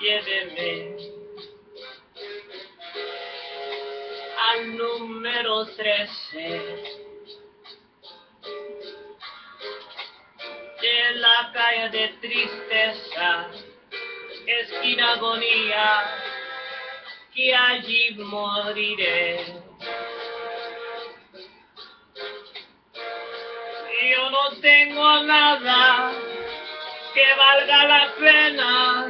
lléveme al número 13. De la calle de tristeza, esquina agonía, que allí moriré. Yo no tengo nada que valga la pena,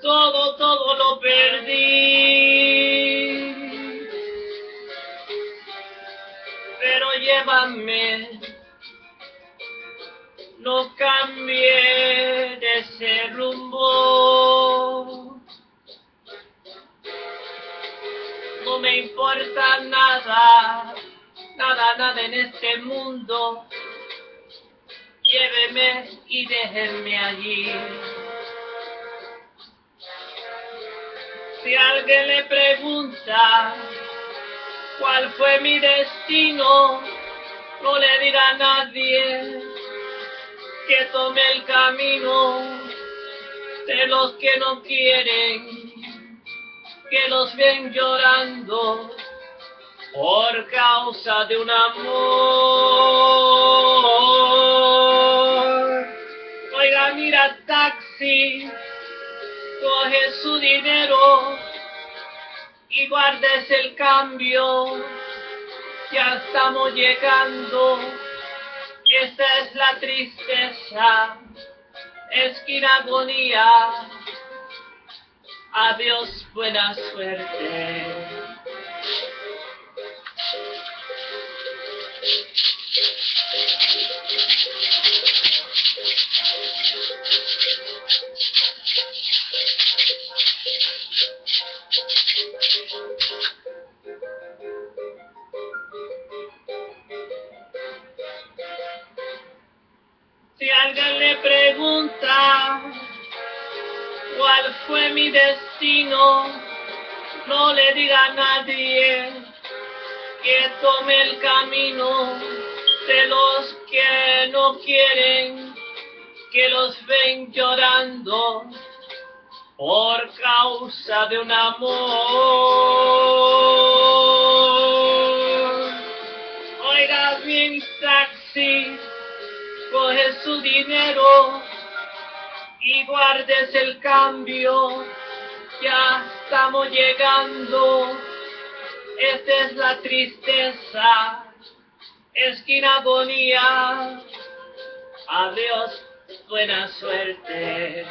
todo, todo lo perdí. Pero llévame, no cambie de ese rumbo. No me importa nada, nada, nada en este mundo lléveme y déjenme allí. Si alguien le pregunta cuál fue mi destino, no le a nadie que tome el camino de los que no quieren, que los ven llorando por causa de un amor. Oiga, mira taxi, coge su dinero y guardes el cambio. Ya estamos llegando, esta es la tristeza, esquina agonía. Adiós, buena suerte. Si alguien le pregunta cuál fue mi destino, no le diga a nadie que tome el camino de los que no quieren, que los ven llorando por causa de un amor. Oiga bien, taxi coge su dinero y guardes el cambio. Ya estamos llegando. Esta es la tristeza, esquina agonía. Adiós, buena suerte.